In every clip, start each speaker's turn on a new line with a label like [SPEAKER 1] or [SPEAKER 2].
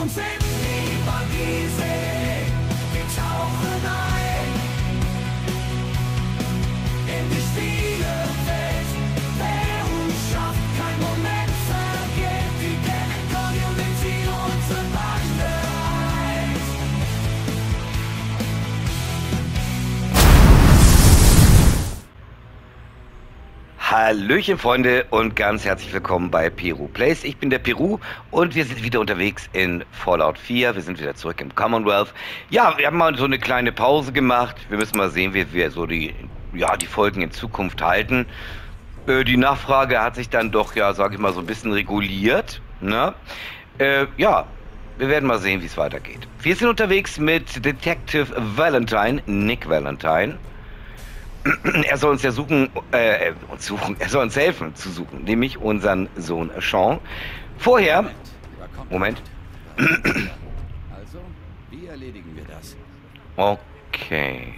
[SPEAKER 1] und finden über diese.
[SPEAKER 2] Hallöchen Freunde und ganz herzlich willkommen bei Peru Plays. Ich bin der Peru und wir sind wieder unterwegs in Fallout 4. Wir sind wieder zurück im Commonwealth. Ja, wir haben mal so eine kleine Pause gemacht. Wir müssen mal sehen, wie wir so die, ja, die Folgen in Zukunft halten. Äh, die Nachfrage hat sich dann doch, ja, sag ich mal, so ein bisschen reguliert. Ne? Äh, ja, wir werden mal sehen, wie es weitergeht. Wir sind unterwegs mit Detective Valentine, Nick Valentine. Er soll uns ja suchen, äh, uns suchen, er soll uns helfen zu suchen, nämlich unseren Sohn Sean. Vorher, Moment,
[SPEAKER 3] Also, wie erledigen wir das?
[SPEAKER 2] okay,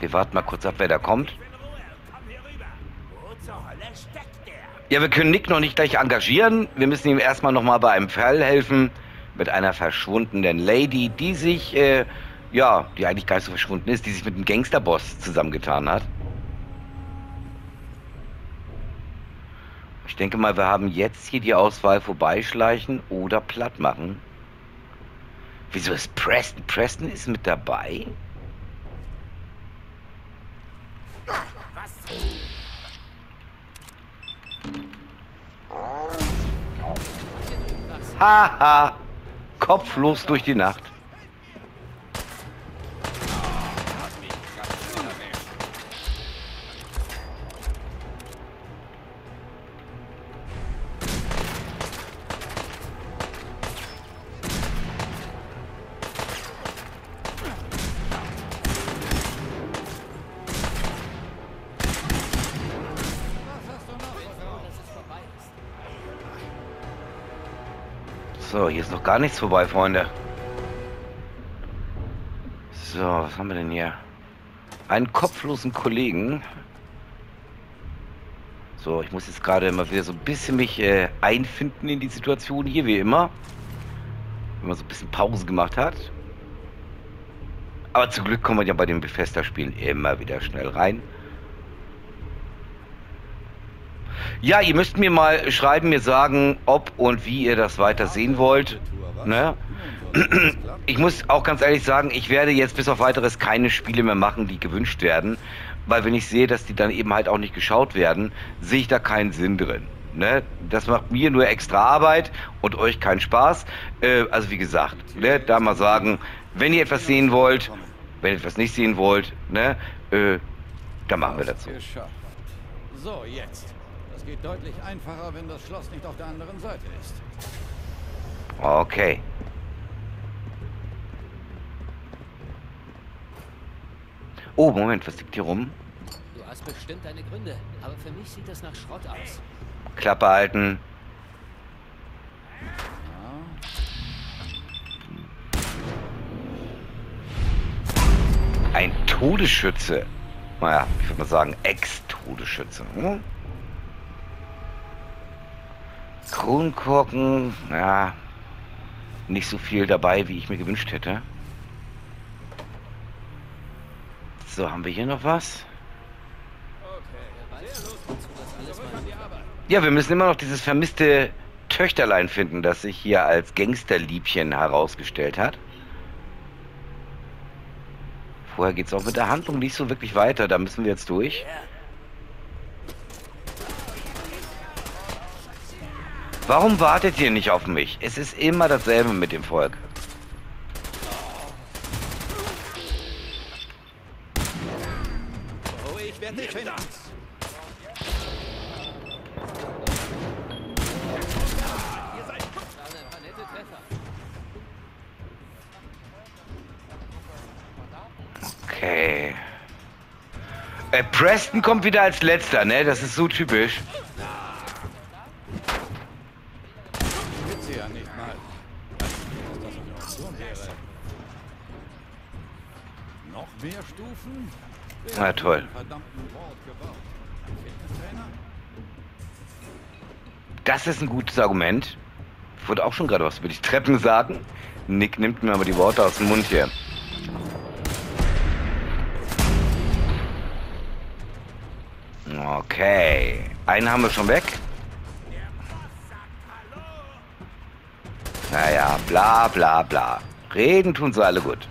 [SPEAKER 2] wir warten mal kurz ab, wer da kommt. Ja, wir können Nick noch nicht gleich engagieren. Wir müssen ihm erstmal nochmal bei einem Fall helfen mit einer verschwundenen Lady, die sich, äh, ja, die eigentlich gar nicht so verschwunden ist, die sich mit einem Gangsterboss zusammengetan hat. Ich denke mal, wir haben jetzt hier die Auswahl vorbeischleichen oder platt machen. Wieso ist Preston? Preston ist mit dabei?
[SPEAKER 4] Was?
[SPEAKER 2] Haha! Kopflos durch die Nacht. Ist noch gar nichts vorbei, Freunde. So, was haben wir denn hier? Einen kopflosen Kollegen. So, ich muss jetzt gerade mal wieder so ein bisschen mich äh, einfinden in die Situation hier, wie immer. Wenn man so ein bisschen Pause gemacht hat. Aber zum Glück kommt man ja bei den Bethesda-Spielen immer wieder schnell rein. Ja, ihr müsst mir mal schreiben, mir sagen, ob und wie ihr das weiter sehen wollt. Ne? Ich muss auch ganz ehrlich sagen, ich werde jetzt bis auf weiteres keine Spiele mehr machen, die gewünscht werden. Weil wenn ich sehe, dass die dann eben halt auch nicht geschaut werden, sehe ich da keinen Sinn drin. Ne? Das macht mir nur extra Arbeit und euch keinen Spaß. Äh, also wie gesagt, ne? da mal sagen, wenn ihr etwas sehen wollt, wenn ihr etwas nicht sehen wollt, ne? äh, dann machen wir.
[SPEAKER 3] Geschafft. So, jetzt. Das geht deutlich einfacher, wenn das Schloss nicht auf der anderen Seite ist.
[SPEAKER 2] Okay. Oh, Moment, was liegt hier rum?
[SPEAKER 5] Du hast bestimmt deine Gründe, aber für mich sieht das nach Schrott aus.
[SPEAKER 2] Klappe halten. Ein Todesschütze. Naja, ich würde mal sagen, Ex-Todesschütze. Hm? Kronkorken, ja, nicht so viel dabei, wie ich mir gewünscht hätte. So, haben wir hier noch was? Ja, wir müssen immer noch dieses vermisste Töchterlein finden, das sich hier als Gangsterliebchen herausgestellt hat. Vorher geht es auch mit der Handlung nicht so wirklich weiter, da müssen wir jetzt durch. Warum wartet ihr nicht auf mich? Es ist immer dasselbe mit dem Volk. Okay. Äh, Preston kommt wieder als letzter, ne? Das ist so typisch.
[SPEAKER 3] Ja nicht mal. Dass das eine Option wäre. Noch mehr Stufen? Wer
[SPEAKER 2] Na
[SPEAKER 3] hat
[SPEAKER 2] toll. Das ist ein gutes Argument. Ich wollte auch schon gerade was über die Treppen sagen. Nick nimmt mir aber die Worte aus dem Mund hier. Okay. Einen haben wir schon weg. Bla bla bla. Reden tun sie alle gut.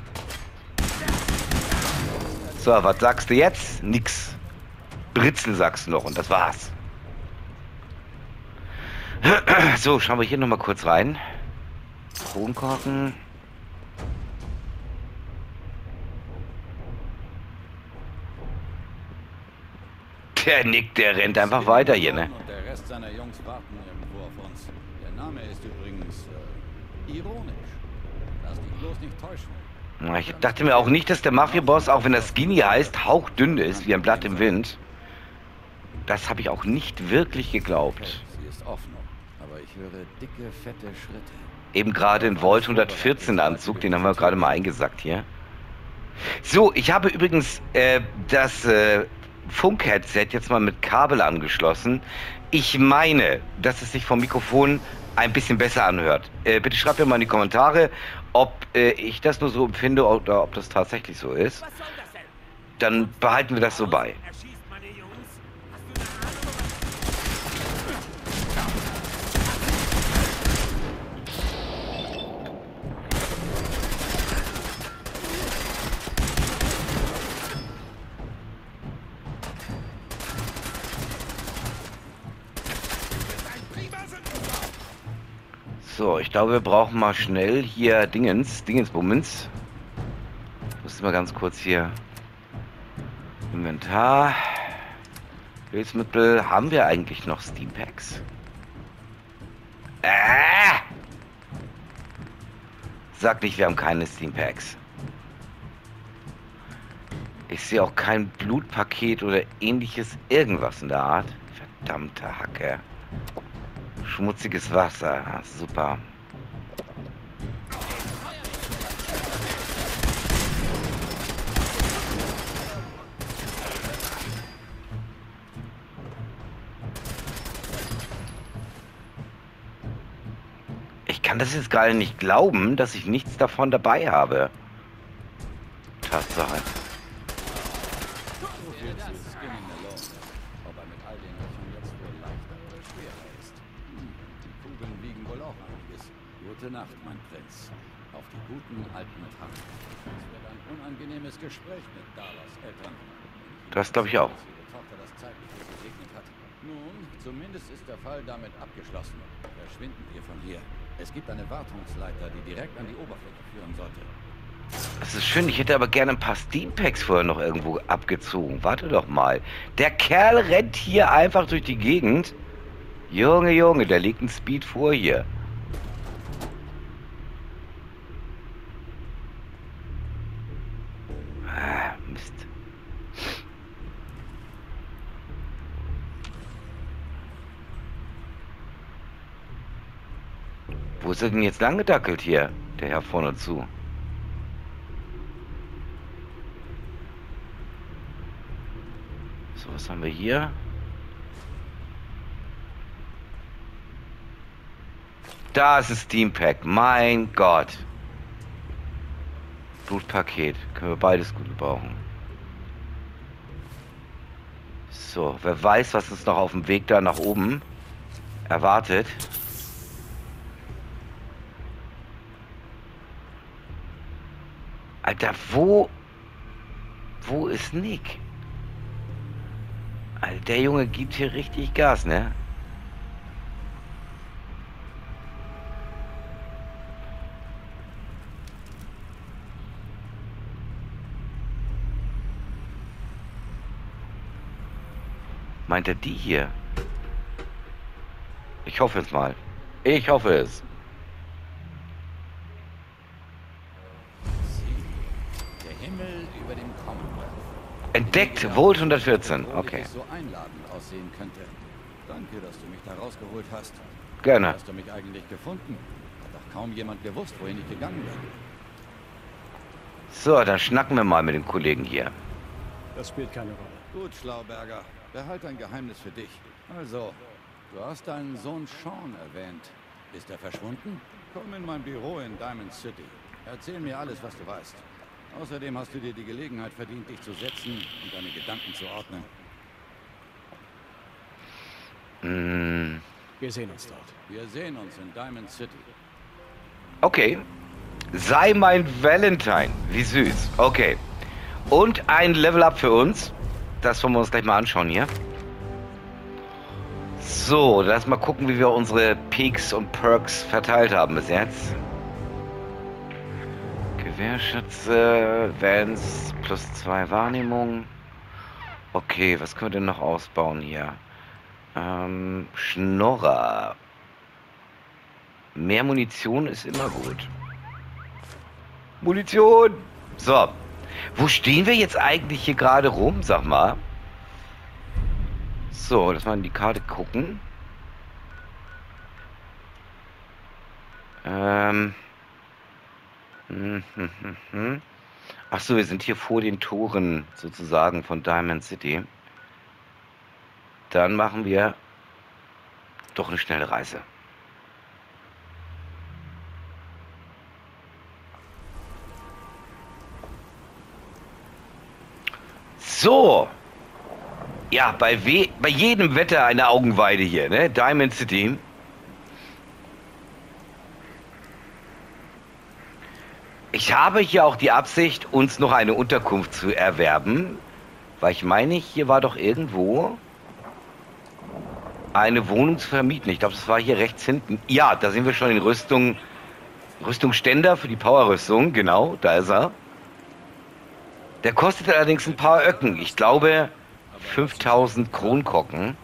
[SPEAKER 2] So, was sagst du jetzt? Nix. Britzel sagst du noch und das war's. So, schauen wir hier nochmal kurz rein. Kronkorken. Der Nick, der rennt einfach weiter hier, ne?
[SPEAKER 3] Der Rest seiner Jungs warten irgendwo auf uns. Der Name ist übrigens äh, ironisch. Lass dich bloß nicht täuschen.
[SPEAKER 2] Ich dachte mir auch nicht, dass der Mafia-Boss, auch wenn er Skinny heißt, hauchdünn ist, wie ein Blatt im Wind. Das habe ich auch nicht wirklich geglaubt.
[SPEAKER 3] Sie ist offen, aber ich höre dicke, fette Schritte.
[SPEAKER 2] Eben gerade in Volt 114 Anzug, den haben wir gerade mal eingesackt hier. So, ich habe übrigens äh, das äh, Funk-Headset jetzt mal mit Kabel angeschlossen. Ich meine, dass es sich vom Mikrofon ein bisschen besser anhört. Äh, bitte schreibt mir mal in die Kommentare, ob äh, ich das nur so empfinde oder ob das tatsächlich so ist. Dann behalten wir das so bei.
[SPEAKER 4] Er schießt meine Jungs. Hast du eine Ahnung?
[SPEAKER 2] So, ich glaube, wir brauchen mal schnell hier Dingens, Dingensbummens. Muss mal ganz kurz hier. Inventar. Hilfsmittel. Haben wir eigentlich noch Steam Packs? Äh! Sag nicht, wir haben keine Steam Packs. Ich sehe auch kein Blutpaket oder ähnliches irgendwas in der Art. Verdammte Hacke. Schmutziges Wasser. Super. Kann das jetzt gerade nicht glauben, dass ich nichts davon dabei habe. Tatsache.
[SPEAKER 3] Gute Nacht, mein Prinz. Auf die guten alten Tagen. Es wird ein unangenehmes Gespräch mit Dalas Eltern.
[SPEAKER 2] Das glaube ich auch.
[SPEAKER 3] Nun, zumindest ist der Fall damit abgeschlossen. Verschwinden wir von hier. Es gibt eine Wartungsleiter, die direkt an die Oberfläche führen sollte.
[SPEAKER 2] Das ist schön, ich hätte aber gerne ein paar Steam Packs vorher noch irgendwo abgezogen. Warte doch mal. Der Kerl rennt hier einfach durch die Gegend. Junge, Junge, der legt einen Speed vor hier. Ah, Mist. Wo ist er denn jetzt lang gedackelt hier? Der Herr vorne zu. So, was haben wir hier? Da ist das Steam Pack. Mein Gott. Blutpaket. Können wir beides gut gebrauchen. So, wer weiß, was uns noch auf dem Weg da nach oben erwartet. Alter, wo... Wo ist Nick? Alter, der Junge gibt hier richtig Gas, ne? Meint er die hier? Ich hoffe es mal. Ich hoffe es.
[SPEAKER 3] Der Himmel über dem Commonwealth.
[SPEAKER 2] Entdeckt, Volt 114.
[SPEAKER 3] Obwohl
[SPEAKER 2] Okay,
[SPEAKER 3] so einladend aussehen könnte. Danke, dass du mich da rausgeholt hast.
[SPEAKER 2] gerne.
[SPEAKER 3] Hast du mich eigentlich gefunden? Hat doch kaum jemand gewusst, wohin ich gegangen bin.
[SPEAKER 2] So, dann schnacken wir mal mit dem Kollegen hier.
[SPEAKER 6] Das spielt keine Rolle.
[SPEAKER 3] Gut, Schlauberger. Behalt ein Geheimnis für dich. Also, Du hast deinen Sohn Sean erwähnt. Ist er verschwunden? Komm in mein Büro in Diamond City. Erzähl mir alles, was du weißt. Außerdem hast du dir die Gelegenheit verdient, dich zu setzen und deine Gedanken zu ordnen.
[SPEAKER 2] Mm,
[SPEAKER 6] Wir sehen uns dort.
[SPEAKER 3] Wir sehen uns in Diamond City.
[SPEAKER 2] okay. Sei mein Valentine. Wie süß. Okay. Und ein Level Up für uns. Das wollen wir uns gleich mal anschauen hier. So, lass mal gucken, wie wir unsere Peaks und Perks verteilt haben bis jetzt. Gewehrschütze, Vans plus zwei Wahrnehmung. Okay, was können wir denn noch ausbauen hier? Ähm, Schnorrer. Mehr Munition ist immer gut. Munition! So. Wo stehen wir jetzt eigentlich hier gerade rum, sag mal? So, lass mal in die Karte gucken. Ähm. Hm, hm, hm, hm. Ach so, wir sind hier vor den Toren sozusagen von Diamond City. Dann machen wir doch eine schnelle Reise. So. Ja, bei, we bei jedem Wetter eine Augenweide hier, ne? Diamond City. Ich habe hier auch die Absicht, uns noch eine Unterkunft zu erwerben. Weil ich meine, hier war doch irgendwo eine Wohnung zu vermieten. Ich glaube, das war hier rechts hinten. Ja, da sind wir schon in Rüstung. Rüstungsständer für die Powerrüstung. Genau, da ist er. Der kostet allerdings ein paar Öcken. Ich glaube 5000 Kronkocken.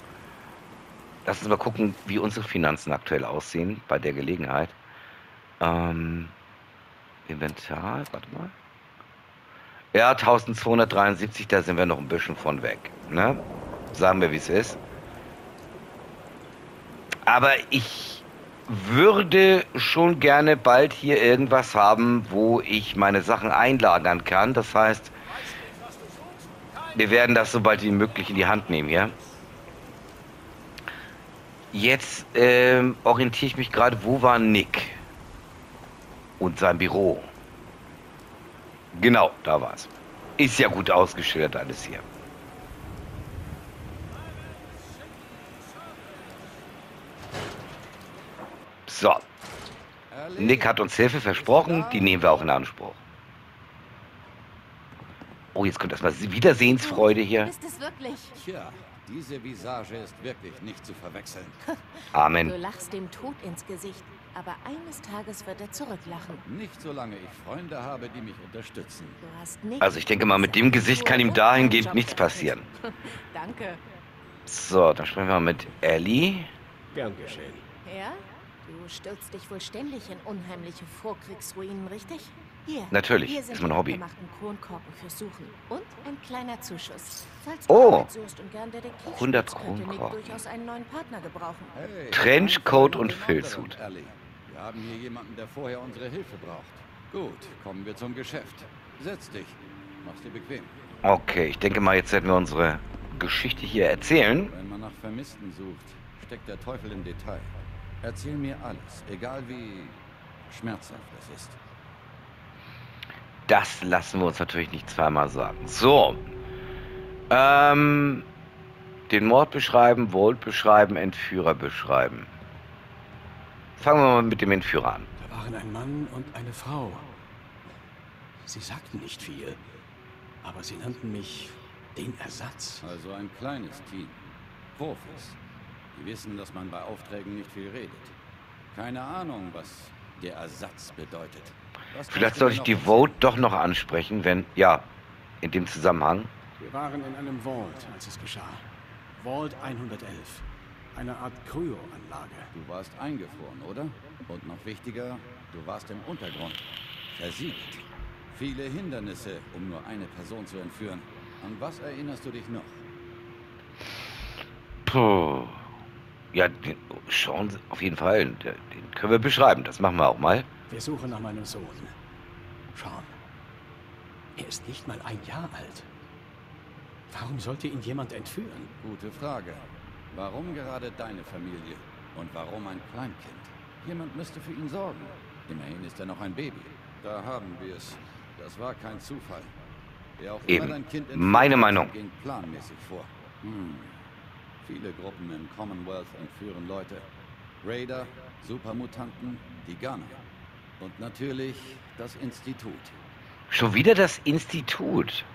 [SPEAKER 2] Lass uns mal gucken, wie unsere Finanzen aktuell aussehen bei der Gelegenheit. Ähm, Inventar, warte mal. Ja, 1273, da sind wir noch ein bisschen von weg. Ne? Sagen wir, wie es ist. Aber ich würde schon gerne bald hier irgendwas haben, wo ich meine Sachen einlagern kann. Das heißt, wir werden das sobald wie möglich in die Hand nehmen, ja. Jetzt ähm, orientiere ich mich gerade, wo war Nick? Und sein Büro. Genau, da war's. Ist ja gut ausgeschildert alles hier. So. Nick hat uns Hilfe versprochen, die nehmen wir auch in Anspruch. Oh, jetzt kommt erstmal Wiedersehensfreude hier.
[SPEAKER 7] Ist es wirklich?
[SPEAKER 3] Tja, diese Visage ist wirklich nicht zu verwechseln.
[SPEAKER 7] Du
[SPEAKER 2] Amen.
[SPEAKER 7] lachst dem Tod ins Gesicht, aber eines Tages wird er zurücklachen.
[SPEAKER 3] Nicht solange ich Freunde habe, die mich unterstützen.
[SPEAKER 7] Du hast nicht.
[SPEAKER 2] Also ich denke mal, mit dem Gesicht kann ihm dahingehend nichts passieren.
[SPEAKER 7] Danke.
[SPEAKER 2] So, dann sprechen wir mal mit Ellie.
[SPEAKER 6] Gern geschehen.
[SPEAKER 7] Ja? Du stürzt dich wohl ständig in unheimliche Vorkriegsruinen, richtig? Hier.
[SPEAKER 2] Natürlich,
[SPEAKER 7] hier
[SPEAKER 2] ist mein Hobby.
[SPEAKER 7] gemachten Kronkorken für Suchen. Und ein kleiner Zuschuss. Falls
[SPEAKER 2] Oh.
[SPEAKER 7] du Arbeit suchst und gern Detektiv
[SPEAKER 2] 100
[SPEAKER 7] spielst, könnte Nick
[SPEAKER 2] Kronkorken.
[SPEAKER 7] durchaus einen neuen Partner gebrauchen.
[SPEAKER 3] Hey,
[SPEAKER 2] Trenchcoat und Filzhut.
[SPEAKER 3] Wir haben hier jemanden, der vorher unsere Hilfe braucht. Gut, kommen wir zum Geschäft. Setz dich. Mach's dir bequem.
[SPEAKER 2] Okay, ich denke mal, jetzt werden wir unsere Geschichte hier erzählen.
[SPEAKER 3] Wenn man nach Vermissten sucht, steckt der Teufel im Detail. Erzähl mir alles, egal wie schmerzhaft es ist.
[SPEAKER 2] Das lassen wir uns natürlich nicht zweimal sagen. So. Ähm, den Mord beschreiben, Vault beschreiben, Entführer beschreiben. Fangen wir mal mit dem Entführer an.
[SPEAKER 6] Da waren ein Mann und eine Frau. Sie sagten nicht viel, aber sie nannten mich den Ersatz.
[SPEAKER 3] Also ein kleines Team. Profis. Die wissen, dass man bei Aufträgen nicht viel redet. Keine Ahnung, was der Ersatz bedeutet. Was
[SPEAKER 2] Vielleicht
[SPEAKER 3] du
[SPEAKER 2] soll
[SPEAKER 3] mir
[SPEAKER 2] ich die? Vote doch noch ansprechen, wenn, ja, in dem Zusammenhang.
[SPEAKER 6] Wir waren in einem Vault, als es geschah. Vault 111. Eine Art Kryoanlage.
[SPEAKER 3] Du warst eingefroren, oder? Und noch wichtiger, du warst im Untergrund. Versiegt. Viele Hindernisse, um nur eine Person zu entführen. An was erinnerst du dich noch?
[SPEAKER 2] Puh. Ja, den, schauen Sie, auf jeden Fall, den, den können wir beschreiben. Das machen wir auch mal.
[SPEAKER 6] Wir suchen nach meinem Sohn. Sean. Er ist nicht mal ein Jahr alt. Warum sollte ihn jemand entführen?
[SPEAKER 3] Gute Frage. Warum gerade deine Familie? Und warum ein Kleinkind? Jemand müsste für ihn sorgen. Immerhin ist er noch ein Baby. Da haben wir es. Das war kein Zufall. Wer auch
[SPEAKER 2] Eben.
[SPEAKER 3] immer dein Kind
[SPEAKER 2] Meine Meinung.
[SPEAKER 3] ging planmäßig vor. Hm. Viele Gruppen im Commonwealth entführen Leute. Raider, Supermutanten, die Gunner. Und natürlich das Institut.
[SPEAKER 2] Schon wieder das Institut.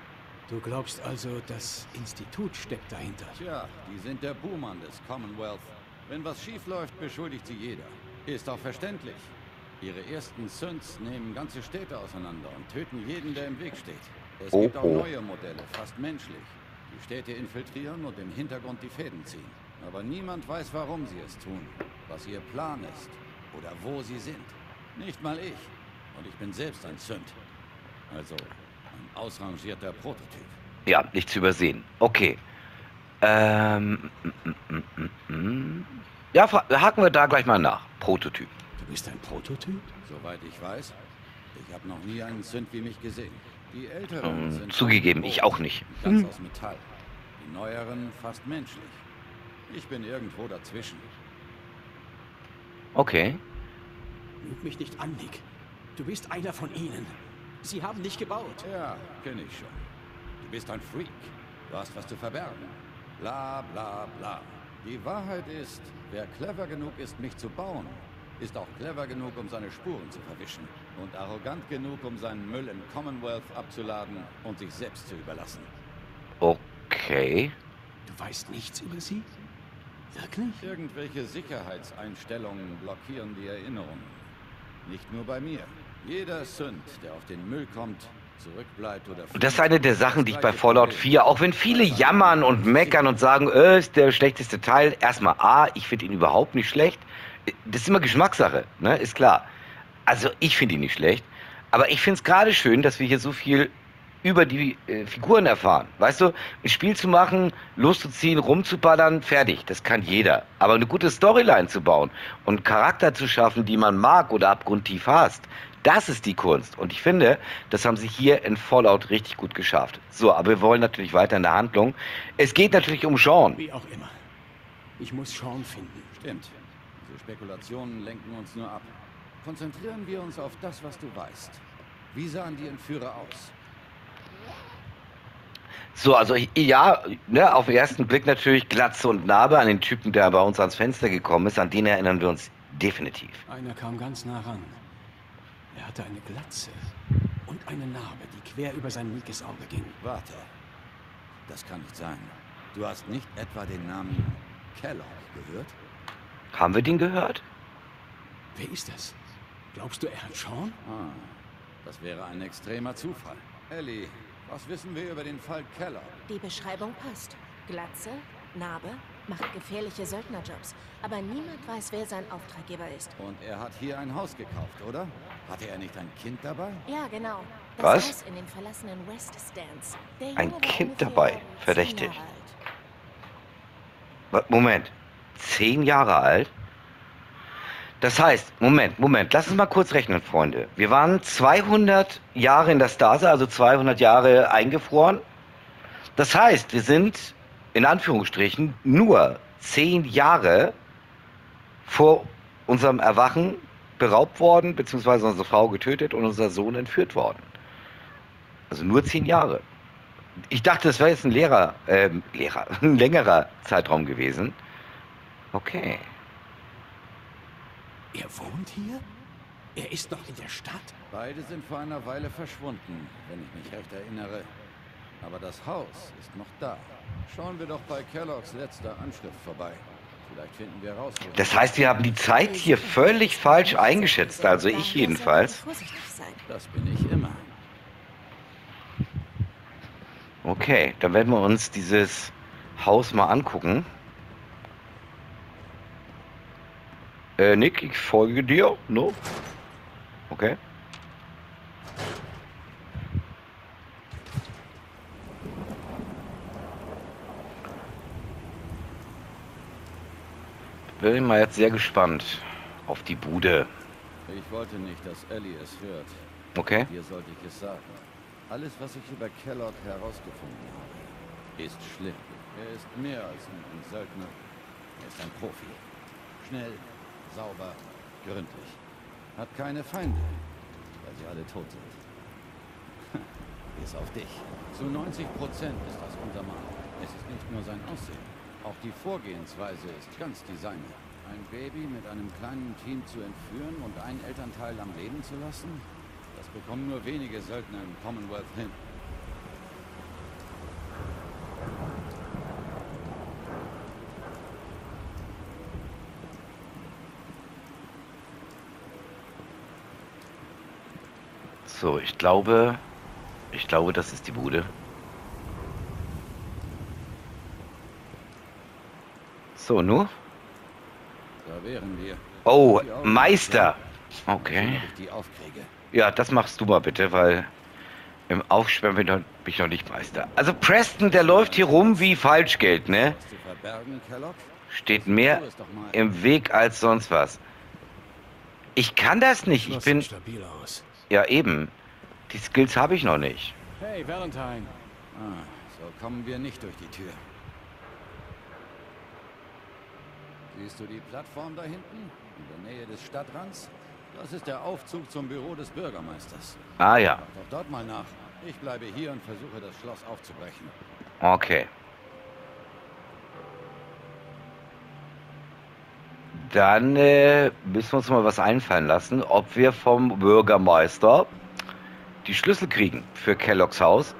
[SPEAKER 6] Du glaubst also, das Institut steckt dahinter?
[SPEAKER 3] Tja, die sind der Buhmann des Commonwealth. Wenn was schief läuft, beschuldigt sie jeder. Ist auch verständlich. Ihre ersten Synths nehmen ganze Städte auseinander und töten jeden, der im Weg steht. Es
[SPEAKER 2] Oh,
[SPEAKER 3] gibt auch
[SPEAKER 2] oh.
[SPEAKER 3] neue Modelle, fast menschlich. Die Städte infiltrieren und im Hintergrund die Fäden ziehen. Aber niemand weiß, warum sie es tun, was ihr Plan ist oder wo sie sind. Nicht mal ich. Und ich bin selbst ein Synth. Also ausrangierter Prototyp.
[SPEAKER 2] Ja, nicht zu übersehen. Okay. Ähm, mm, mm, mm. Ja, haken wir da gleich mal nach. Prototyp.
[SPEAKER 6] Du bist ein Prototyp?
[SPEAKER 3] Soweit ich weiß. Ich habe noch nie einen Synth wie mich gesehen. Die älteren
[SPEAKER 2] Ähm,
[SPEAKER 3] sind
[SPEAKER 2] zugegeben, ich auch nicht.
[SPEAKER 3] Ganz
[SPEAKER 2] Hm.
[SPEAKER 3] aus Metall. Die neueren fast menschlich. Ich bin irgendwo dazwischen.
[SPEAKER 2] Okay.
[SPEAKER 6] Lüg mich nicht an, Nick. Du bist einer von ihnen. Sie haben dich gebaut.
[SPEAKER 3] Ja, kenne ich schon. Du bist ein Freak. Du hast was zu verbergen. Bla bla bla. Die Wahrheit ist, wer clever genug ist, mich zu bauen, ist auch clever genug, um seine Spuren zu verwischen. Und arrogant genug, um seinen Müll im Commonwealth abzuladen und sich selbst zu überlassen.
[SPEAKER 2] Okay.
[SPEAKER 6] Du weißt nichts über sie? Wirklich?
[SPEAKER 3] Irgendwelche Sicherheitseinstellungen blockieren die Erinnerungen. Nicht nur bei mir. Jeder Sünd, der auf den Müll kommt, zurückbleibt oder...
[SPEAKER 2] Und das ist eine der Sachen, die ich bei Fallout 4, auch wenn viele jammern und meckern und sagen, äh, ist der schlechteste Teil. Erstmal A, ich finde ihn überhaupt nicht schlecht. Das ist immer Geschmackssache, ne? Ist klar. Also ich finde ihn nicht schlecht. Aber ich finde es gerade schön, dass wir hier so viel über die äh, Figuren erfahren. Weißt du, ein Spiel zu machen, loszuziehen, rumzuballern, fertig. Das kann jeder. Aber eine gute Storyline zu bauen und Charakter zu schaffen, die man mag oder abgrundtief hasst, das ist die Kunst. Und ich finde, das haben sie hier in Fallout richtig gut geschafft. So, aber wir wollen natürlich weiter in der Handlung. Es geht natürlich um Sean.
[SPEAKER 6] Wie auch immer. Ich muss Sean finden.
[SPEAKER 3] Stimmt. Diese Spekulationen lenken uns nur ab. Konzentrieren wir uns auf das, was du weißt. Wie sahen die Entführer aus?
[SPEAKER 2] So, also ja, ne, auf den ersten Blick natürlich Glatze und Narbe an den Typen, der bei uns ans Fenster gekommen ist. An den erinnern wir uns definitiv.
[SPEAKER 6] Einer kam ganz nah ran. Er hatte eine Glatze und eine Narbe, die quer über sein linkes Auge ging.
[SPEAKER 3] Warte. Das kann nicht sein. Du hast nicht etwa den Namen Kellogg gehört?
[SPEAKER 2] Haben wir den gehört?
[SPEAKER 6] Wer ist das? Glaubst du, er hat Sean?
[SPEAKER 3] Ah, das wäre ein extremer Zufall. Ellie, was wissen wir über den Fall Kellogg?
[SPEAKER 7] Die Beschreibung passt. Glatze, Narbe, macht gefährliche Söldnerjobs. Aber niemand weiß, wer sein Auftraggeber ist.
[SPEAKER 3] Und er hat hier ein Haus gekauft, oder? Hatte er nicht ein Kind dabei?
[SPEAKER 7] Ja, genau. Das
[SPEAKER 2] Was?
[SPEAKER 7] Haus in den verlassenen West Stands. Der
[SPEAKER 2] Ein Kind dabei. Verdächtig. Moment. Zehn Jahre alt? Das heißt, Moment, Moment, lass uns mal kurz rechnen, Freunde. Wir waren 200 Jahre in der Stase, also 200 Jahre eingefroren. Das heißt, wir sind in Anführungsstrichen nur zehn Jahre vor unserem Erwachen beraubt worden, beziehungsweise unsere Frau getötet und unser Sohn entführt worden. Also nur zehn Jahre. Ich dachte, das wäre jetzt ein Lehrer, ähm, Lehrer, ein längerer Zeitraum gewesen. Okay.
[SPEAKER 6] Er wohnt hier? Er ist noch in der Stadt?
[SPEAKER 3] Beide sind vor einer Weile verschwunden, wenn ich mich recht erinnere. Aber das Haus ist noch da. Schauen wir doch bei Kelloggs letzter Anschrift vorbei.
[SPEAKER 2] Das heißt, wir haben die Zeit hier völlig falsch eingeschätzt, also ich jedenfalls.
[SPEAKER 3] Das bin ich immer.
[SPEAKER 2] Okay, dann werden wir uns dieses Haus mal angucken. Äh, Nick, ich folge dir. No? Okay. Bin mal jetzt sehr gespannt auf die Bude.
[SPEAKER 3] Ich wollte nicht, dass Ellie es hört.
[SPEAKER 2] Okay?
[SPEAKER 3] Hier sollte ich es sagen. Alles, was ich über Kellogg herausgefunden habe, ist schlimm. Er ist mehr als nur ein Söldner. Er ist ein Profi. Schnell, sauber, gründlich. Hat keine Feinde, weil sie alle tot sind. Bis auf dich. Zu 90 Prozent ist das unser Mann. Es ist nicht nur sein Aussehen. Auch die Vorgehensweise ist ganz die seine. Ein Baby mit einem kleinen Team zu entführen und einen Elternteil am Leben zu lassen? Das bekommen nur wenige Söldner im Commonwealth hin.
[SPEAKER 2] So, ich glaube, ich glaube, das ist die Bude. So, nur?
[SPEAKER 3] Da wären wir.
[SPEAKER 2] Oh, Meister. Okay. Ja, das machst du mal bitte, weil im Aufsperren bin ich noch- nicht Meister. Also Preston, der läuft hier rum wie Falschgeld, ne? Steht mehr im Weg als sonst was. Ich kann das nicht. Ich bin... Ja, eben. Die Skills habe ich noch nicht.
[SPEAKER 6] Hey, Valentine.
[SPEAKER 3] Ah, so kommen wir nicht durch die Tür. Siehst du die Plattform da hinten? In der Nähe des Stadtrands? Das ist der Aufzug zum Büro des Bürgermeisters.
[SPEAKER 2] Ah ja,
[SPEAKER 3] doch dort mal nach. Ich bleibe hier und versuche das Schloss aufzubrechen.
[SPEAKER 2] okay. Dann äh, müssen wir uns mal was einfallen lassen, ob wir vom Bürgermeister die Schlüssel kriegen für Kelloggs Haus.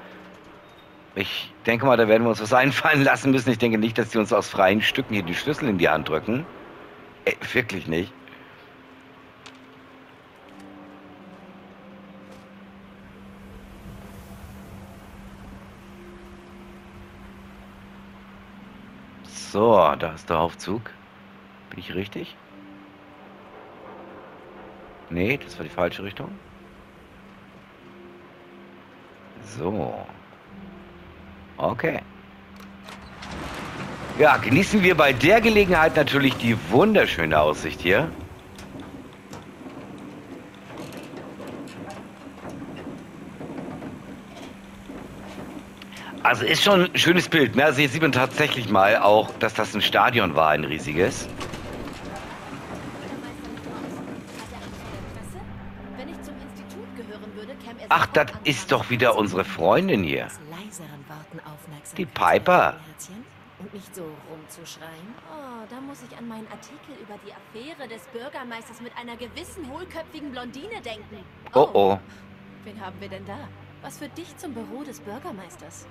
[SPEAKER 2] Ich denke mal, da werden wir uns was einfallen lassen müssen. Ich denke nicht, dass die uns aus freien Stücken hier die Schlüssel in die Hand drücken. Äh, wirklich nicht. So, da ist der Aufzug. Bin ich richtig? Nee, das war die falsche Richtung. So. Okay. Ja, genießen wir bei der Gelegenheit natürlich die wunderschöne Aussicht hier. Also ist schon ein schönes Bild. Ne? Also hier sieht man tatsächlich mal auch, dass das ein Stadion war, ein riesiges. Ach, das ist doch wieder unsere Freundin hier.
[SPEAKER 7] Mit leiseren Worten aufmerksam
[SPEAKER 2] Die Piper.
[SPEAKER 7] Und nicht so rumzuschreien. Oh, da muss ich an meinen Artikel über die Affäre des Bürgermeisters mit einer gewissen hohlköpfigen Blondine denken.
[SPEAKER 2] Oh oh.
[SPEAKER 7] Wen haben wir denn da? Was führt dich zum Büro des Bürgermeisters?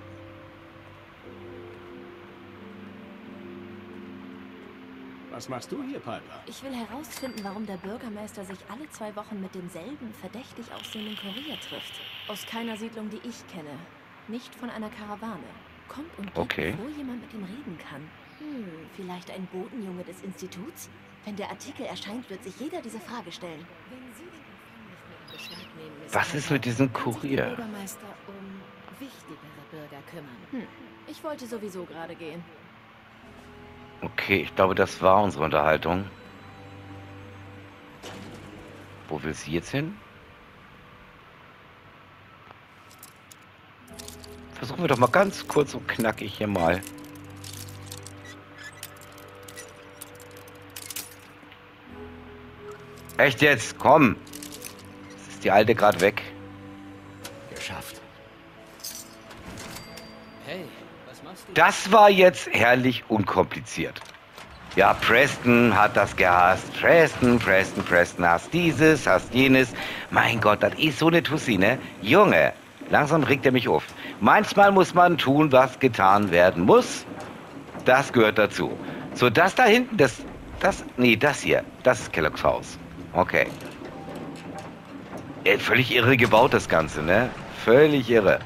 [SPEAKER 6] Was machst du hier, Piper?
[SPEAKER 7] Ich will herausfinden, warum der Bürgermeister sich alle zwei Wochen mit demselben verdächtig aussehenden Kurier trifft. Aus keiner Siedlung, die ich kenne. Nicht von einer Karawane. Kommt und geht,
[SPEAKER 2] Okay.
[SPEAKER 7] bevor jemand mit ihm reden kann. Hm, vielleicht ein Bodenjunge des Instituts? Wenn der Artikel erscheint, wird sich jeder diese Frage stellen. Wenn Sie den Empfang nicht mehr in Beschlag nehmen, Miss
[SPEAKER 2] Was ist mit diesem Kurier?
[SPEAKER 7] Bürgermeister um wichtigere Bürger kümmern. Hm, ich wollte sowieso gerade gehen.
[SPEAKER 2] Okay, ich glaube, das war unsere Unterhaltung. Wo will sie jetzt hin? Versuchen wir doch mal ganz kurz und knackig hier mal. Echt jetzt? Komm! Jetzt ist die alte gerade weg.
[SPEAKER 6] Geschafft.
[SPEAKER 5] Hey, was machst du?
[SPEAKER 2] Das war jetzt herrlich unkompliziert. Ja, Preston hat das gehasst. Preston, Preston, Preston hasst dieses, hasst jenes. Mein Gott, das ist so eine Tussi, ne? Junge, langsam regt er mich auf. Manchmal muss man tun, was getan werden muss. Das gehört dazu. So, das da hinten, das, das, nee, das hier, das ist Kelloggs Haus. Okay. Ey, völlig irre gebaut, das Ganze, ne? Völlig irre.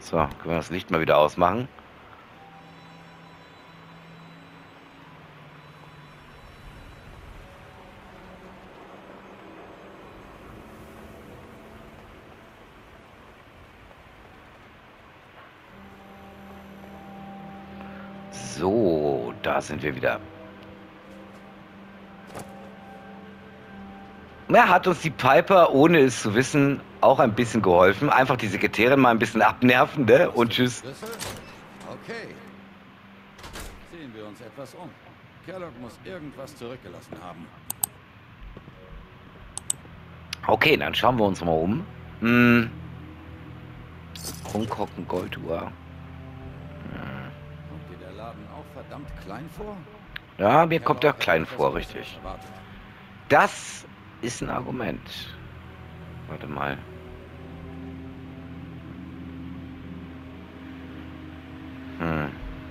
[SPEAKER 2] So, können wir das Licht mal wieder ausmachen. So, da sind wir wieder. Na, hat uns die Piper, ohne es zu wissen, auch ein bisschen geholfen. Einfach die Sekretärin mal ein bisschen abnerven, ne? Und tschüss.
[SPEAKER 3] Okay, Sehen wir uns etwas um. Kellogg muss irgendwas zurückgelassen haben.
[SPEAKER 2] Okay, dann schauen wir uns mal um. Hm. Rumgucken, Golduhr.
[SPEAKER 3] Kommt verdammt klein vor?
[SPEAKER 2] Ja, mir kommt er klein vor, richtig. Das ist ein Argument. Warte mal. Hm.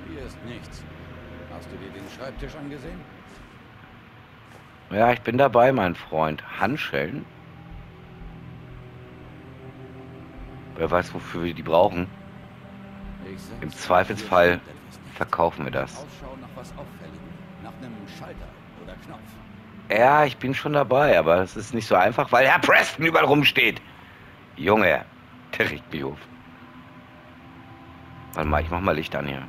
[SPEAKER 3] Hier ist nichts. Hast du dir den Schreibtisch angesehen?
[SPEAKER 2] Ja, ich bin dabei, mein Freund. Handschellen? Wer weiß, wofür wir die brauchen. Im Zweifelsfall Verkaufen wir das. Ja, ich bin schon dabei, aber es ist nicht so einfach, weil Herr Preston überall rumsteht. Junge, der regt mich auf. Warte mal, ich mach mal Licht an hier.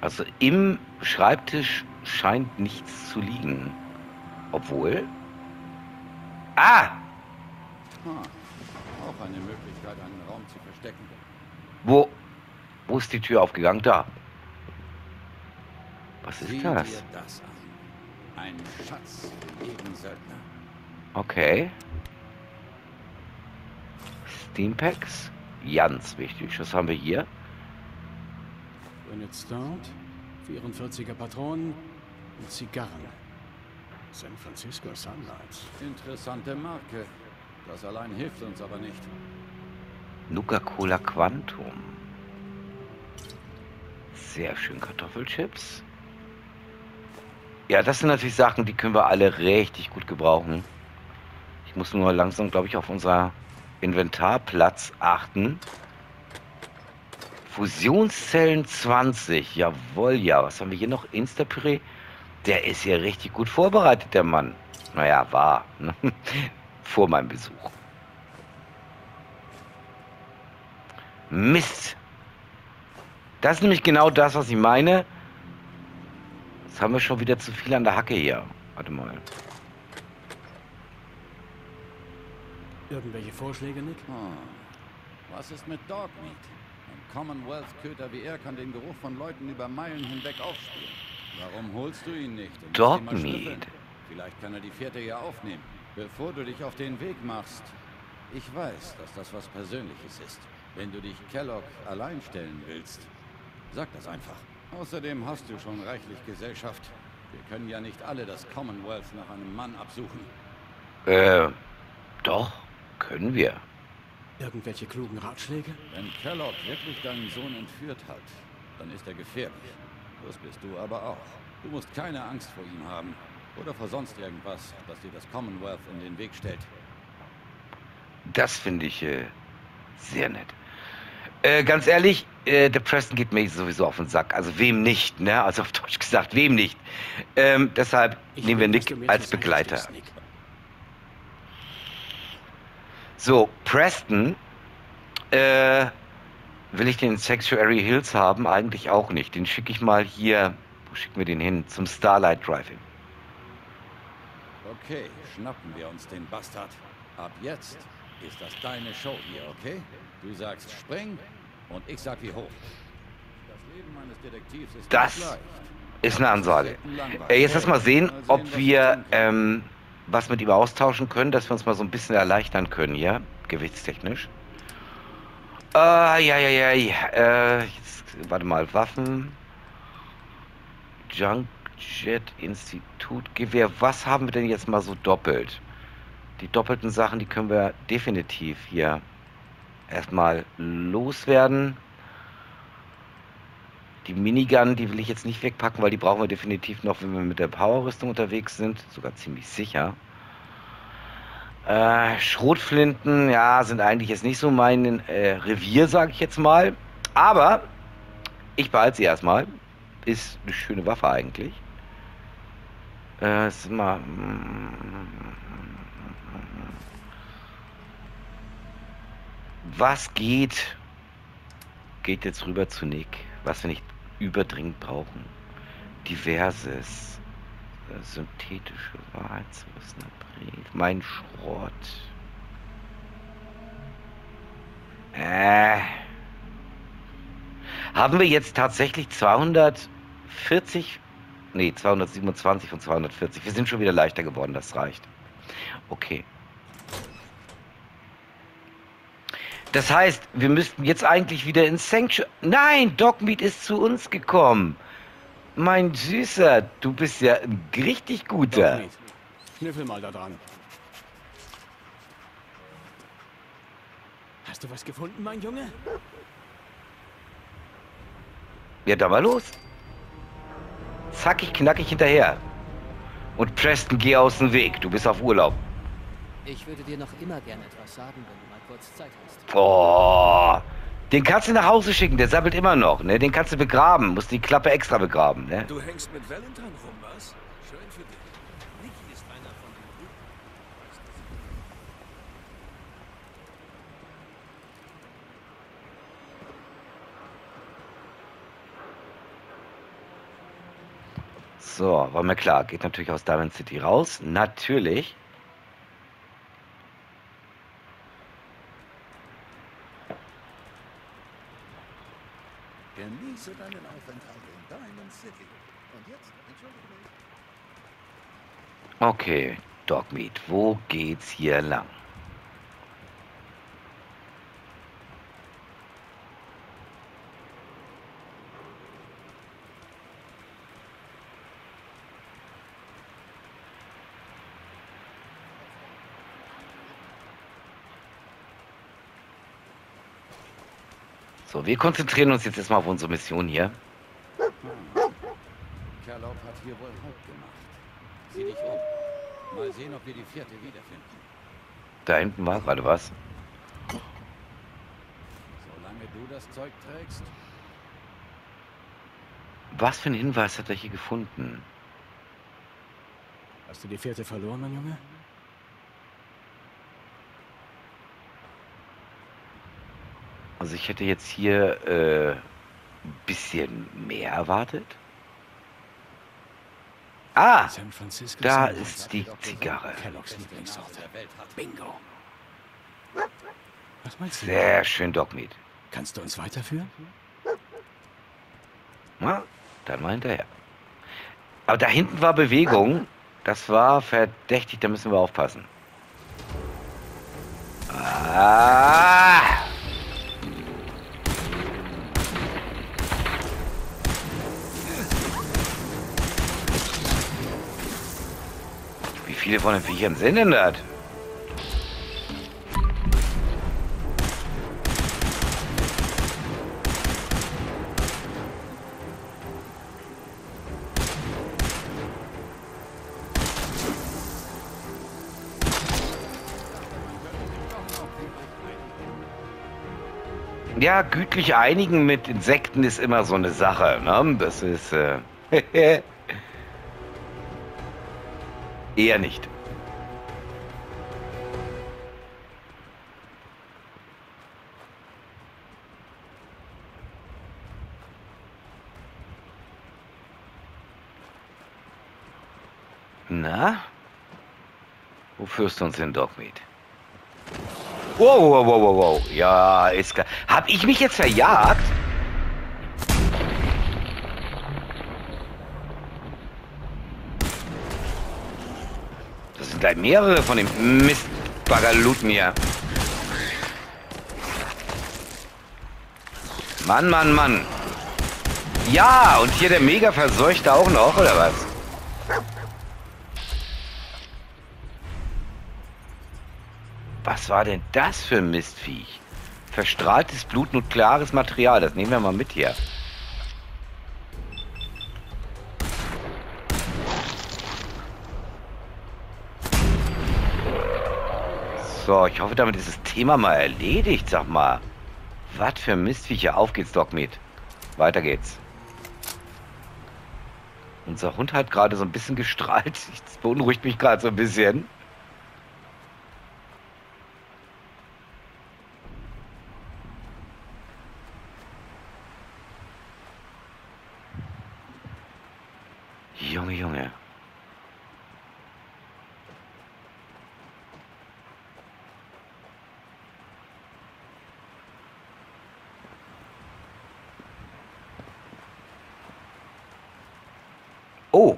[SPEAKER 2] Also im Schreibtisch scheint nichts zu liegen. Obwohl. Ah!
[SPEAKER 3] Auch eine Möglichkeit, einen Raum zu verstecken.
[SPEAKER 2] Wo. Wo ist die Tür aufgegangen? Da. Was
[SPEAKER 3] Sieh
[SPEAKER 2] ist
[SPEAKER 3] dir
[SPEAKER 2] das?
[SPEAKER 3] das an. Ein Schatz für jeden Söldner.
[SPEAKER 2] Okay. Steampacks. Ganz wichtig. Was haben wir hier?
[SPEAKER 6] Grenade Stout, 44er Patronen und Zigarren. San Francisco Sunlights.
[SPEAKER 3] Interessante Marke. Das allein hilft uns aber nicht.
[SPEAKER 2] Nuka-Cola Quantum. Sehr schön Kartoffelchips. Ja, das sind natürlich Sachen, die können wir alle richtig gut gebrauchen. Ich muss nur langsam, glaube ich, auf unser Inventarplatz achten. Fusionszellen 20. Jawohl, ja. Was haben wir hier noch? Instapüree. Der ist hier richtig gut vorbereitet, der Mann. Naja, war. Ne? Vor meinem Besuch. Mist. Das ist nämlich genau das, was ich meine. Jetzt haben wir schon wieder zu viel an der Hacke hier. Warte mal.
[SPEAKER 6] Irgendwelche Vorschläge, Nick?
[SPEAKER 3] Hm. Was ist mit Dogmeat? Ein Commonwealth-Köter wie er kann den Geruch von Leuten über Meilen hinweg aufspüren. Warum holst du ihn nicht?
[SPEAKER 2] Dogmeat.
[SPEAKER 3] Vielleicht kann er die Fährte ja aufnehmen. Bevor du dich auf den Weg machst. Ich weiß, dass das was Persönliches ist. Wenn du dich Kellogg allein stellen willst, sag das einfach. Außerdem hast du schon reichlich Gesellschaft. Wir können ja nicht alle das Commonwealth nach einem Mann absuchen.
[SPEAKER 2] Äh, doch, können wir.
[SPEAKER 6] Irgendwelche klugen Ratschläge?
[SPEAKER 3] Wenn Kellogg wirklich deinen Sohn entführt hat, dann ist er gefährlich. Das bist du aber auch. Du musst keine Angst vor ihm haben. Oder vor sonst irgendwas, das dir das Commonwealth in den Weg stellt.
[SPEAKER 2] Das finde ich äh, sehr nett. Äh, ganz ehrlich, äh, der Preston geht mir sowieso auf den Sack. Also wem nicht, ne? Also auf Deutsch gesagt, wem nicht. Ähm, deshalb
[SPEAKER 6] Ich
[SPEAKER 2] nehmen wir Nick als Begleiter.
[SPEAKER 6] Nick.
[SPEAKER 2] So, Preston, äh, will ich den Sanctuary Hills haben? Eigentlich auch nicht. Den schicke ich mal hier, wo schicken wir den hin? Zum Starlight Driving.
[SPEAKER 3] Okay, schnappen wir uns den Bastard. Ab jetzt ist das deine Show hier, okay? Du sagst spring und ich sag wie hoch. Das Leben eines Detektivs ist
[SPEAKER 2] Das. Ist eine Ansage. Äh, jetzt lass mal sehen, ob wir ähm, was mit ihm austauschen können, dass wir uns mal so ein bisschen erleichtern können, ja? Gewichtstechnisch. Äh, ja, ja, ja, ja. Äh, jetzt, warte mal, Waffen. Junkjet Institut, Gewehr. Was haben wir denn jetzt mal so doppelt? Die doppelten Sachen, die können wir definitiv hier erstmal loswerden. Die Minigun, die will ich jetzt nicht wegpacken, weil die brauchen wir definitiv noch, wenn wir mit der Powerrüstung unterwegs sind. Sogar ziemlich sicher. Äh, Schrotflinten, ja, sind eigentlich jetzt nicht so mein äh, Revier, sage ich jetzt mal. Aber ich behalte sie erstmal. Ist eine schöne Waffe eigentlich. Äh, ist mal. Was geht? Geht jetzt rüber zu Nick, was wir nicht überdringend brauchen. Diverses äh, synthetische wahrheitslosen Brief. Mein Schrott. Äh. Haben wir jetzt tatsächlich 240 nee, 227 von 240. Wir sind schon wieder leichter geworden, das reicht. Okay. Das heißt, wir müssten jetzt eigentlich wieder ins Sanctuary. Nein, Dogmeat ist zu uns gekommen. Mein Süßer, du bist ja ein richtig guter.
[SPEAKER 6] Dogmeat, Schnüffel mal da dran. Hast du was gefunden, mein Junge?
[SPEAKER 2] Ja, dann mal los. Zackig, knackig hinterher. Und Preston, geh aus dem Weg. Du bist auf Urlaub.
[SPEAKER 5] Ich würde dir noch immer gerne etwas sagen, wenn du mal kurz Zeit hast.
[SPEAKER 2] Oh, den kannst du nach Hause schicken. Der sabbelt immer noch. Ne? Den kannst du begraben. Musst die Klappe extra begraben. Ne?
[SPEAKER 4] Du hängst mit Valentine rum, was? Schön für dich. Nicky ist einer von den Guten.
[SPEAKER 2] So, war mir klar. Geht natürlich aus Diamond City raus. Natürlich.
[SPEAKER 3] Genieße deinen Aufenthalt in Diamond City. Und jetzt, entschuldige mich.
[SPEAKER 2] Okay, Dogmeat. Wo geht's hier lang? So, wir konzentrieren uns jetzt erstmal auf unsere Mission hier.
[SPEAKER 3] Kerlaub hat hier wohl Halt gemacht. Sieh dich um. Mal sehen, ob wir die vierte wiederfinden.
[SPEAKER 2] Da hinten war gerade was.
[SPEAKER 3] Solange du das Zeug trägst,
[SPEAKER 2] Was für einen Hinweis hat er hier gefunden?
[SPEAKER 6] Hast du die vierte verloren, mein Junge?
[SPEAKER 2] Also ich hätte jetzt hier äh, ein bisschen mehr erwartet. Ah,
[SPEAKER 6] San Francisco.
[SPEAKER 2] da ist die Zigarre.
[SPEAKER 6] Bingo. Was meinst du?
[SPEAKER 2] Sehr schön, Dogmeat.
[SPEAKER 6] Kannst du uns weiterführen?
[SPEAKER 2] Na, dann mal hinterher. Aber da hinten war Bewegung. Das war verdächtig, da müssen wir aufpassen. Ah! Viele von den Viechern sind denn das? Ja, gütlich einigen mit Insekten ist immer so eine Sache. Ne? Das ist äh, eher nicht. Na? Wo führst du uns hin, Dogmeat? Wow, wow, wow, wow, wow. Ja, ist klar. Hab ich mich jetzt verjagt? Gleich mehrere von dem Mistbagaluten hier. Mann, Mann, Mann. Ja, und hier der mega Verseuchte auch noch, oder was? Was war denn das für ein Mistviech? Verstrahltes Blut, nukleares Material. Das nehmen wir mal mit hier. So, ich hoffe, damit ist das Thema mal erledigt. Sag mal. Was für Mistviecher. Auf geht's, Dogmeat. Weiter geht's. Unser Hund hat gerade so ein bisschen gestrahlt. Das beunruhigt mich gerade so ein bisschen. Junge, Junge. Oh.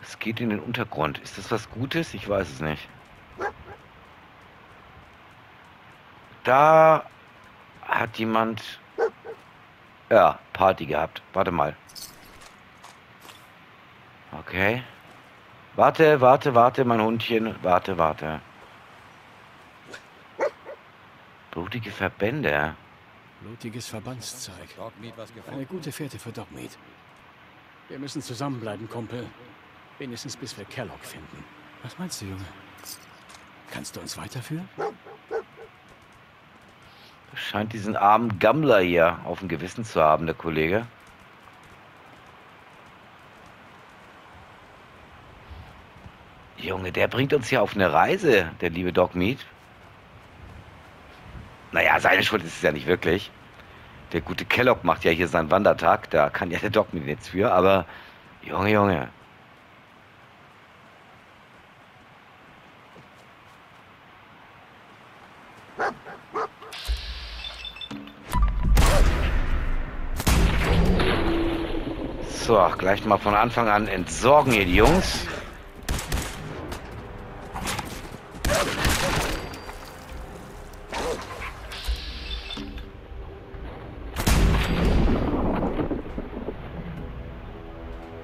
[SPEAKER 2] Es geht in den Untergrund. Ist das was Gutes? Ich weiß es nicht. Da hat jemand ja, Party gehabt. Warte mal. Okay. Warte, warte, warte, mein Hundchen. Warte, warte. Blutige Verbände.
[SPEAKER 6] Blutiges Verbandszeug. Eine gute Fährte für Dogmeat. Wir müssen zusammenbleiben, Kumpel. Wenigstens bis wir Kellogg finden. Was meinst du, Junge? Kannst du uns weiterführen?
[SPEAKER 2] Scheint diesen armen Gammler hier auf dem Gewissen zu haben, der Kollege. Junge, der bringt uns hier auf eine Reise, der liebe Doc Meat. Naja, seine Schuld ist es ja nicht wirklich. Der gute Kellogg macht ja hier seinen Wandertag, da kann ja der Doc Meat nichts für, aber Junge, Junge. So, gleich mal von Anfang an entsorgen hier die Jungs.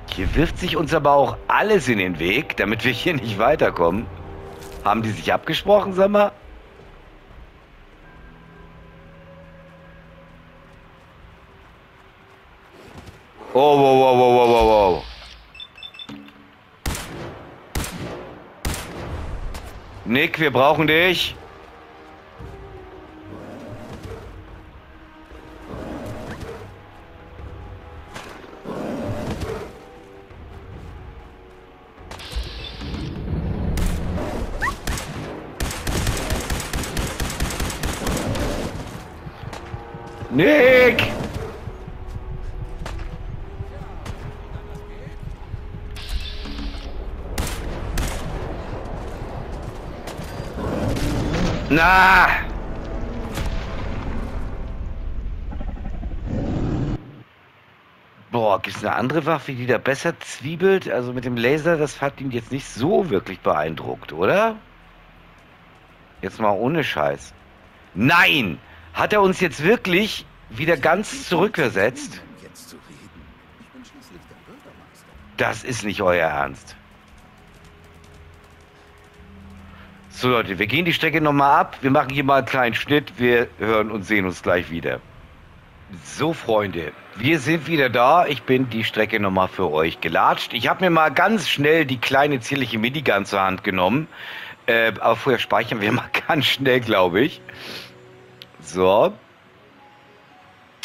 [SPEAKER 2] Hier wirft sich uns aber auch alles in den Weg, damit wir hier nicht weiterkommen. Haben die sich abgesprochen, sag mal? Oh, wow, wow, wow, wow, wow, wow. Nick, wir brauchen dich. Andere Waffe, die da besser zwiebelt? Also mit dem Laser, das hat ihn jetzt nicht so wirklich beeindruckt, oder? Jetzt mal ohne Scheiß. Nein! Hat er uns jetzt wirklich wieder ganz zurückversetzt? Das ist nicht euer Ernst. So Leute, wir gehen die Strecke nochmal ab. Wir machen hier mal einen kleinen Schnitt. Wir hören und sehen uns gleich wieder. So Freunde, wir sind wieder da. Ich bin die Strecke nochmal für euch gelatscht. Ich habe mir mal ganz schnell die kleine zierliche Minigun zur Hand genommen. Äh, aber vorher speichern wir mal ganz schnell, glaube ich. So.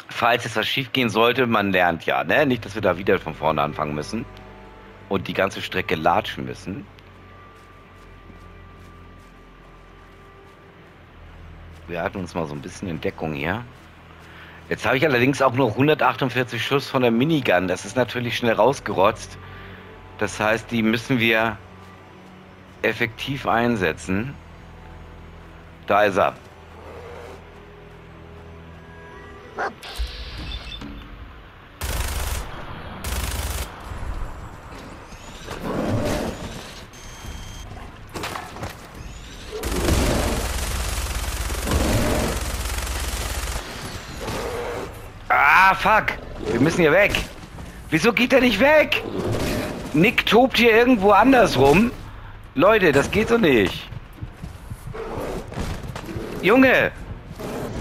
[SPEAKER 2] Falls es was schief gehen sollte, man lernt ja, ne? Nicht, dass wir da wieder von vorne anfangen müssen und die ganze Strecke latschen müssen. Wir hatten uns mal so ein bisschen in Deckung hier. Jetzt habe ich allerdings auch nur 148 Schuss von der Minigun. Das ist natürlich schnell rausgerotzt. Das heißt, die müssen wir effektiv einsetzen. Da ist er. Ah, fuck. Wir müssen hier weg. Wieso geht er nicht weg? Nick tobt hier irgendwo anders rum. Leute, das geht so nicht. Junge,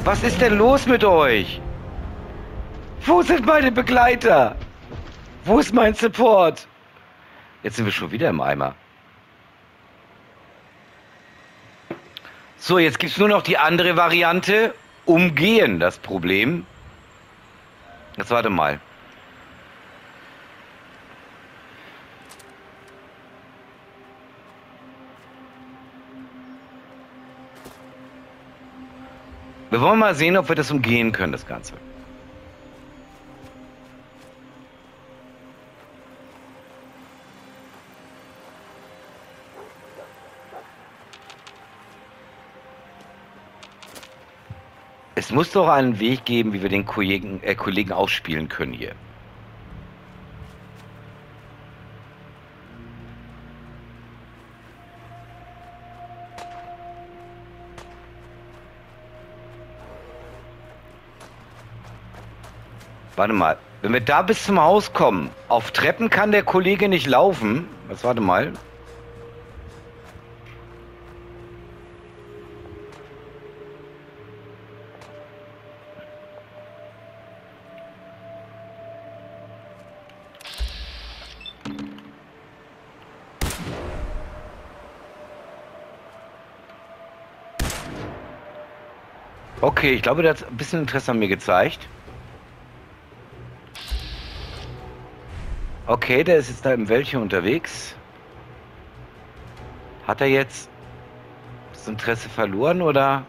[SPEAKER 2] was ist denn los mit euch? Wo sind meine Begleiter? Wo ist mein Support? Jetzt sind wir schon wieder im Eimer. So, jetzt gibt es nur noch die andere Variante. Umgehen das Problem. Jetzt warte mal. Wir wollen mal sehen, ob wir das umgehen können, das Ganze. Es muss doch einen Weg geben, wie wir den Kollegen, äh, Kollegen ausspielen können hier. Warte mal, wenn wir da bis zum Haus kommen, auf Treppen kann der Kollege nicht laufen. Was warte mal? Okay, ich glaube, der hat ein bisschen Interesse an mir gezeigt. Okay, der ist jetzt da im Wäldchen unterwegs. Hat er jetzt das Interesse verloren oder?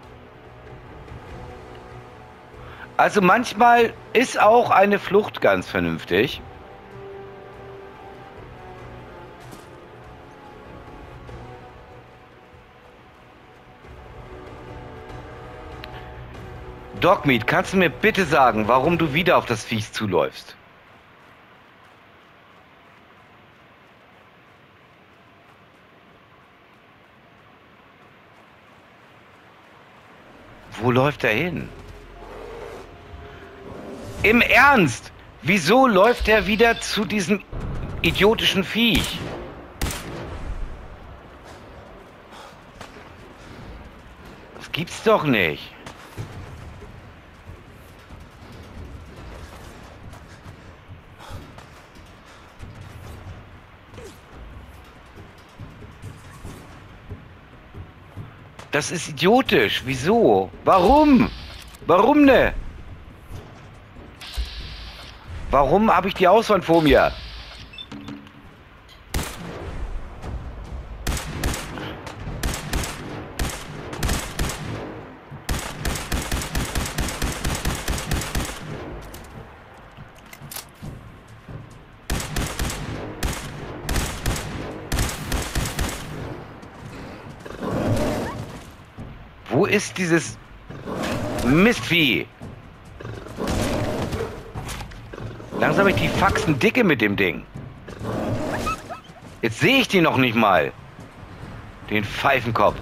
[SPEAKER 2] Also manchmal ist auch eine Flucht ganz vernünftig. Dogmeat, kannst du mir bitte sagen, warum du wieder auf das Viech zuläufst? Wo läuft er hin? Im Ernst? Wieso läuft er wieder zu diesem idiotischen Viech? Das gibt's doch nicht. Das ist idiotisch. Wieso? Warum? Warum ne? Warum habe ich die Auswand vor mir? Ist dieses Mistvieh? Langsam habe ich die Faxen dicke mit dem Ding. Jetzt sehe ich die noch nicht mal. Den Pfeifenkopf.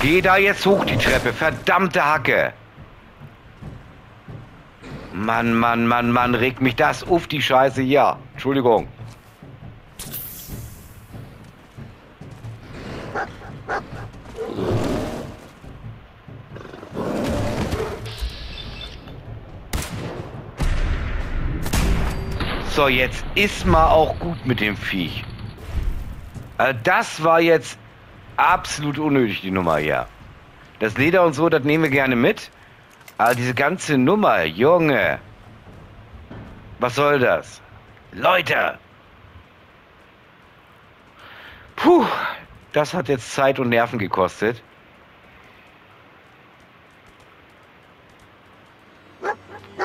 [SPEAKER 2] Geh da jetzt hoch die Treppe, verdammte Hacke. Mann, Mann, Mann, Mann, regt mich das auf die Scheiße hier. Entschuldigung. So, jetzt ist mal auch gut mit dem Viech. Äh, Das war jetzt absolut unnötig, die Nummer hier. Das Leder und so, das nehmen wir gerne mit. Aber diese ganze Nummer, Junge. Was soll das? Leute! Puh, das hat jetzt Zeit und Nerven gekostet.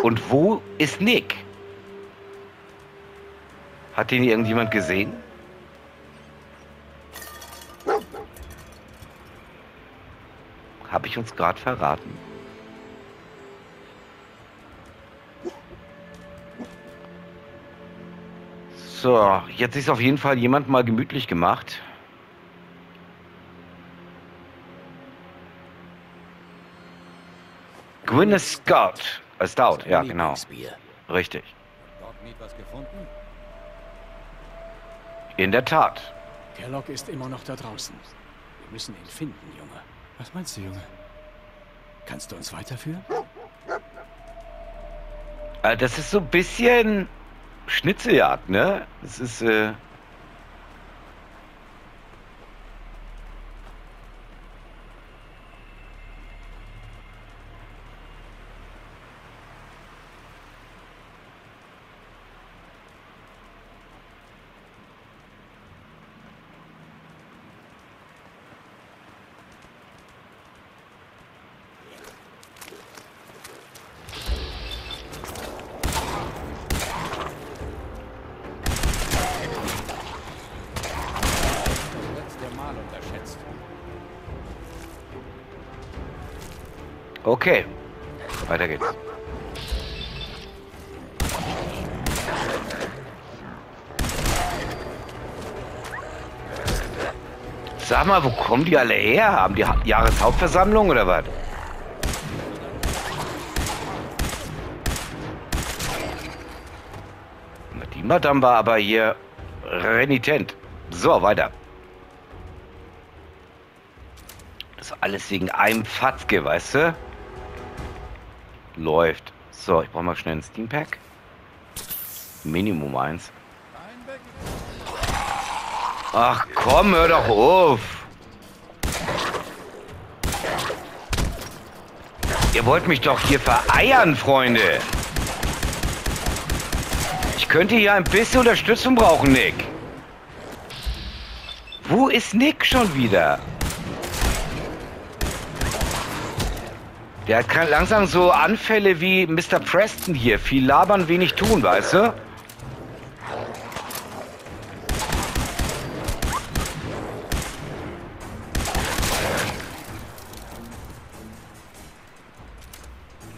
[SPEAKER 2] Und wo ist Nick? Hat den irgendjemand gesehen? Habe ich uns gerade verraten? So, jetzt ist auf jeden Fall jemand mal gemütlich gemacht. Gwyneth Scout. Äh, Stout, ja genau. Richtig.
[SPEAKER 3] Dogmeat was gefunden?
[SPEAKER 2] In der Tat.
[SPEAKER 6] Kellogg ist immer noch da draußen. Wir müssen ihn finden, Junge. Was meinst du, Junge? Kannst du uns weiterführen?
[SPEAKER 2] Äh, das ist so ein bisschen Schnitzeljagd, ne? Das ist, äh. Okay. Weiter geht's. Sag mal, wo kommen die alle her? Haben die Ha- Jahreshauptversammlung oder was? Die Madame war aber hier renitent. So, weiter. Das ist alles wegen einem Fatzke, weißt du? Läuft. So, ich brauche mal schnell ein Steampack. Minimum eins. Ach komm, hör doch auf. Ihr wollt mich doch hier vereiern, Freunde. Ich könnte hier ein bisschen Unterstützung brauchen, Nick. Wo ist Nick schon wieder? Der hat langsam so Anfälle wie Mr. Preston hier. Viel labern, wenig tun, weißt du?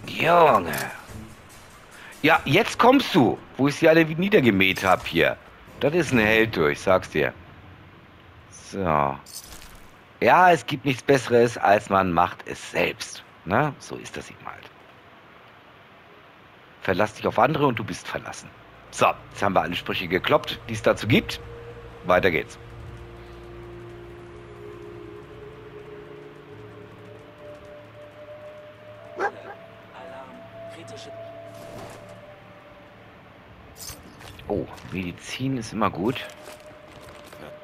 [SPEAKER 2] Junge. Ja, jetzt kommst du, wo ich sie alle niedergemäht habe hier. Das ist ein Held durch, sag's dir. So. Ja, es gibt nichts Besseres, als man macht es selbst. Na, so ist das eben halt. Verlass dich auf andere und du bist verlassen. So, jetzt haben wir alle Sprüche gekloppt, die es dazu gibt. Weiter geht's. Oh, Medizin ist immer gut.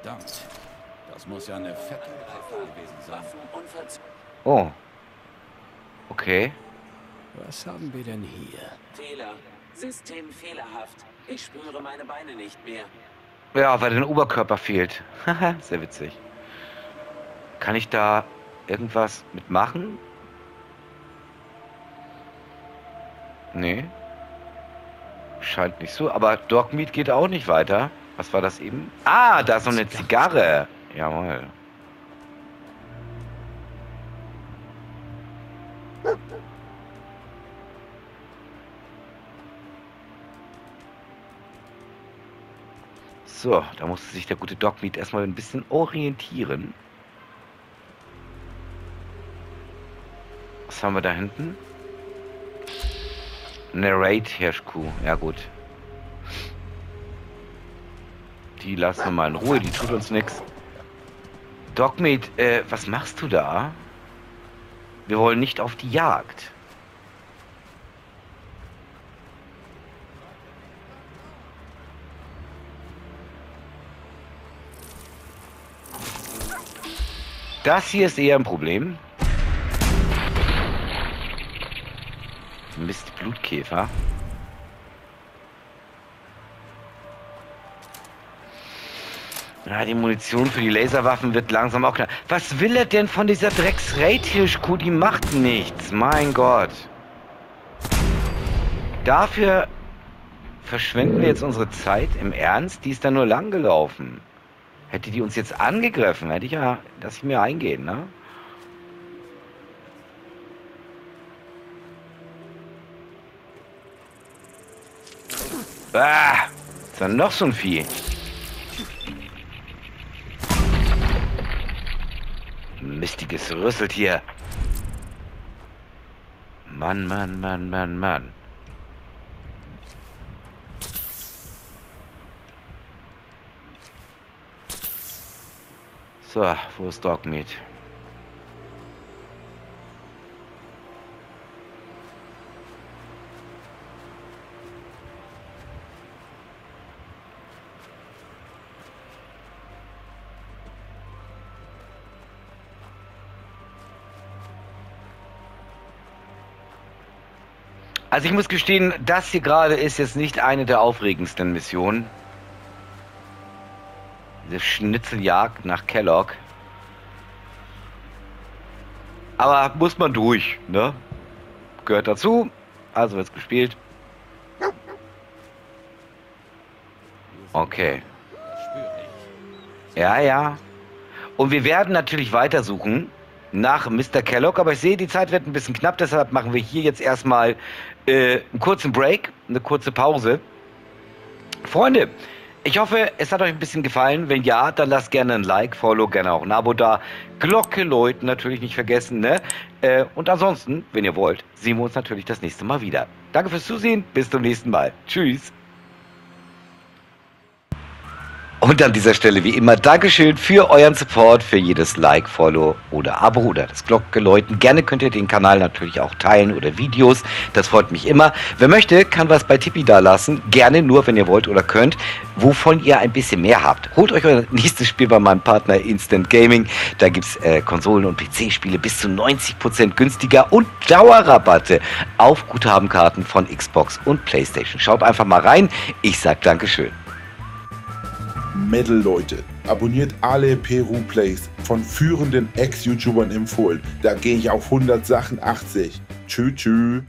[SPEAKER 3] Verdammt. Das muss ja eine fette gewesen sein.
[SPEAKER 2] Oh. Okay.
[SPEAKER 6] Was haben wir denn hier?
[SPEAKER 8] Fehler. System fehlerhaft. Ich spüre meine Beine nicht mehr.
[SPEAKER 2] Ja, weil dein Oberkörper fehlt. Haha, sehr witzig. Kann ich da irgendwas mitmachen? Nee. Scheint nicht so. Aber Dogmeat geht auch nicht weiter. Was war das eben? Ah, da ist noch eine Zigarre. Jawohl. So, da musste sich der gute Dogmeat erstmal ein bisschen orientieren. Was haben wir da hinten? Narrate Hirschkuh. Ja gut. Die lassen wir mal in Ruhe, die tut uns nichts. Dogmeat, äh, was machst du da? Wir wollen nicht auf die Jagd. Das hier ist eher ein Problem. Mist, Blutkäfer. Ja, die Munition für die Laserwaffen wird langsam auch klar. Was will er denn von dieser Drecks-Raid-Hirschkuh? Die macht nichts. Mein Gott. Dafür verschwenden wir jetzt unsere Zeit im Ernst? Die ist da nur lang gelaufen. Hätte die uns jetzt angegriffen, hätte ich ja, dass ich mir eingehen, ne? Ah, ist dann noch so ein Vieh. Mistiges Rüsseltier. Mann, Mann, Mann, Mann, Mann. So, wo ist Dogmeat? Also ich muss gestehen, das hier gerade ist jetzt nicht eine der aufregendsten Missionen. Diese Schnitzeljagd nach Kellogg. Aber muss man durch, ne? Gehört dazu. Also wird's gespielt. Okay. Ja, ja. Und wir werden natürlich weitersuchen nach Mr. Kellogg, aber ich sehe, die Zeit wird ein bisschen knapp, deshalb machen wir hier jetzt erstmal äh, einen kurzen Break, eine kurze Pause. Freunde, Ich hoffe, es hat euch ein bisschen gefallen. Wenn ja, dann lasst gerne ein Like, Follow, gerne auch ein Abo da. Glocke läuten natürlich nicht vergessen, ne? Äh, und ansonsten, wenn ihr wollt, sehen wir uns natürlich das nächste Mal wieder. Danke fürs Zusehen, bis zum nächsten Mal. Tschüss. Und an dieser Stelle wie immer Dankeschön für euren Support, für jedes Like, Follow oder Abo oder das Glockenläuten. Gerne könnt ihr den Kanal natürlich auch teilen oder Videos. Das freut mich immer. Wer möchte, kann was bei Tippi da lassen. Gerne nur, wenn ihr wollt oder könnt, wovon ihr ein bisschen mehr habt. Holt euch euer nächstes Spiel bei meinem Partner Instant Gaming. Da gibt es äh, Konsolen- und PC-Spiele bis zu 90% günstiger und Dauerrabatte auf Guthabenkarten von Xbox und Playstation. Schaut einfach mal rein. Ich sag Dankeschön.
[SPEAKER 9] Metal Leute. Abonniert alle Peru Plays von führenden Ex-YouTubern empfohlen. Da gehe ich auf 100 Sachen 80. Tschüss, tschüss.